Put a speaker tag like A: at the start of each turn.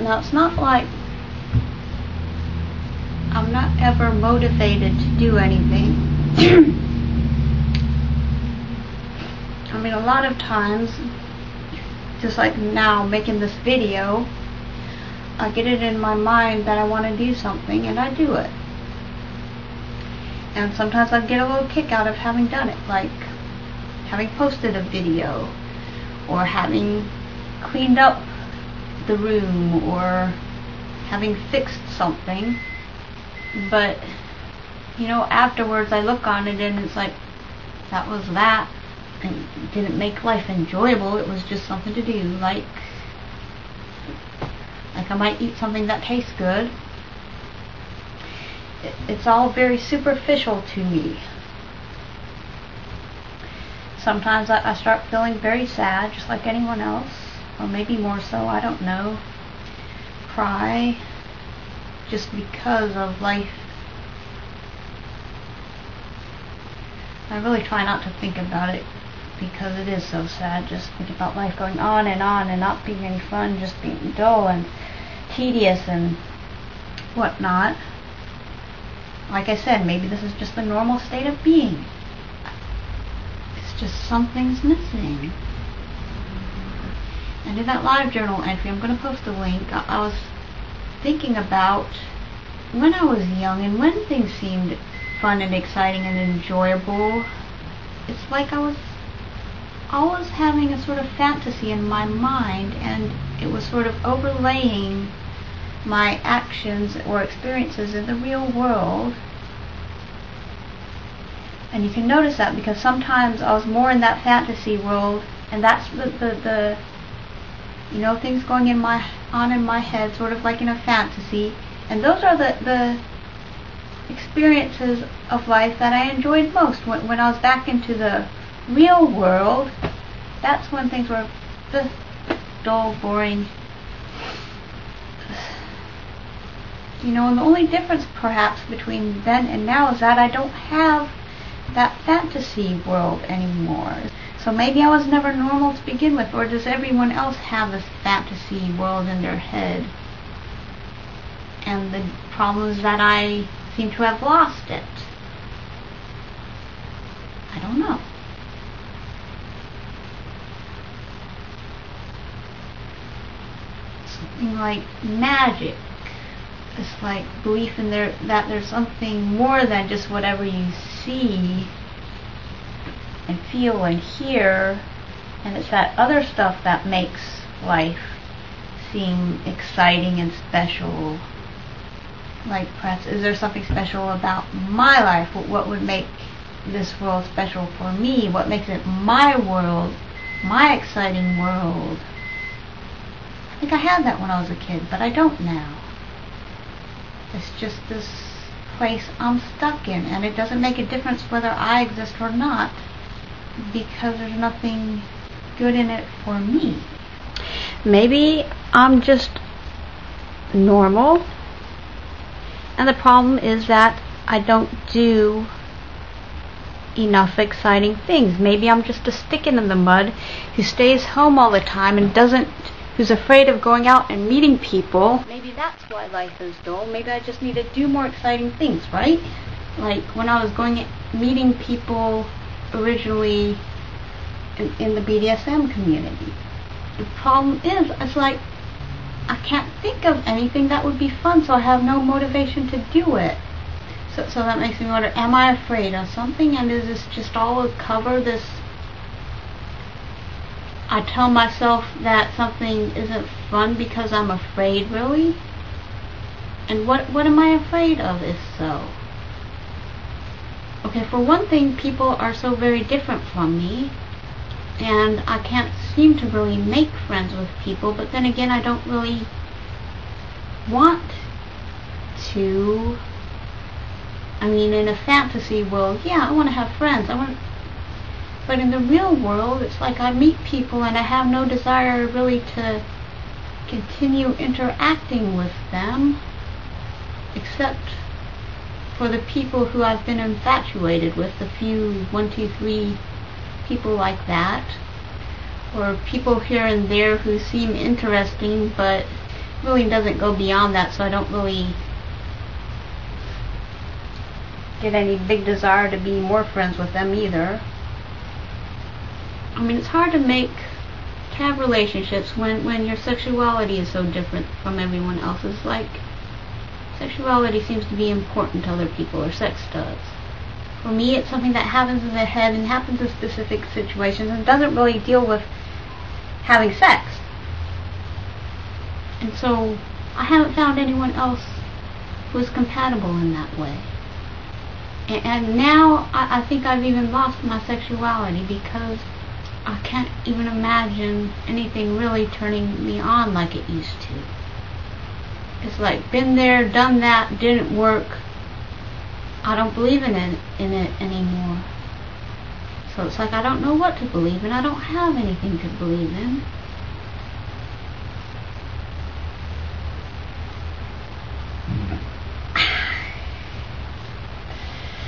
A: Now, it's not like I'm not ever motivated to do anything. I mean, a lot of times, just like now making this video, I get it in my mind that I want to do something and I do it. And sometimes I get a little kick out of having done it, like having posted a video or having cleaned up the room or having fixed something. But, you know, afterwards I look on it and it's like, that was that. And it didn't make life enjoyable. It was just something to do. Like, like I might eat something that tastes good. It's all very superficial to me. Sometimes I, I start feeling very sad, just like anyone else, or maybe more so, I don't know. Cry, just because of life. I really try not to think about it because it is so sad. Just think about life going on and on and not being any fun, just being dull and tedious and whatnot. Like I said, maybe this is just the normal state of being. It's just something's missing. I did that live journal entry. I'm going to post the link. I, I was thinking about when I was young and when things seemed fun and exciting and enjoyable. It's like I was always having a sort of fantasy in my mind and it was sort of overlaying my actions or experiences in the real world. And you can notice that because sometimes I was more in that fantasy world and that's the, the, the you know, things going in my on in my head, sort of like in a fantasy. And those are the, the experiences of life that I enjoyed most. When, when I was back into the real world, that's when things were just dull, boring. You know, and the only difference perhaps between then and now is that I don't have that fantasy world anymore. So maybe I was never normal to begin with, or does everyone else have this fantasy world in their head? And the problem is that I seem to have lost it. I don't know. Something like magic. It's like belief in there that there's something more than just whatever you see and feel and hear and it's that other stuff that makes life seem exciting and special. Like perhaps is there something special about my life? What would make this world special for me? What makes it my world my exciting world? I think I had that when I was a kid but I don't now. It's just this place I'm stuck in and it doesn't make a difference whether I exist or not because there's nothing good in it for me. Maybe I'm just normal and the problem is that I don't do enough exciting things. Maybe I'm just a stick in the mud who stays home all the time and doesn't who's afraid of going out and meeting people. Maybe that's why life is dull. Maybe I just need to do more exciting things, right? Like when I was going meeting people originally in, in the BDSM community. The problem is, it's like I can't think of anything that would be fun, so I have no motivation to do it. So, so that makes me wonder, am I afraid of something? And is this just all a cover, this... I tell myself that something isn't fun because I'm afraid, really? And what, what am I afraid of, if so? Okay, for one thing, people are so very different from me, and I can't seem to really make friends with people, but then again, I don't really want to. I mean, in a fantasy world, yeah, I want to have friends. I want, but in the real world, it's like I meet people and I have no desire really to continue interacting with them, except for the people who I've been infatuated with, the few, one, two, three people like that, or people here and there who seem interesting, but really doesn't go beyond that, so I don't really get any big desire to be more friends with them either. I mean, it's hard to make to have relationships when when your sexuality is so different from everyone else's. Like sexuality seems to be important to other people, or sex does. For me, it's something that happens in the head and happens in specific situations and doesn't really deal with having sex. And so, I haven't found anyone else who is compatible in that way. And, and now, I, I think I've even lost my sexuality because I can't even imagine anything really turning me on like it used to. It's like been there, done that, didn't work. I don't believe in it in it anymore. So it's like I don't know what to believe in. I don't have anything to believe in.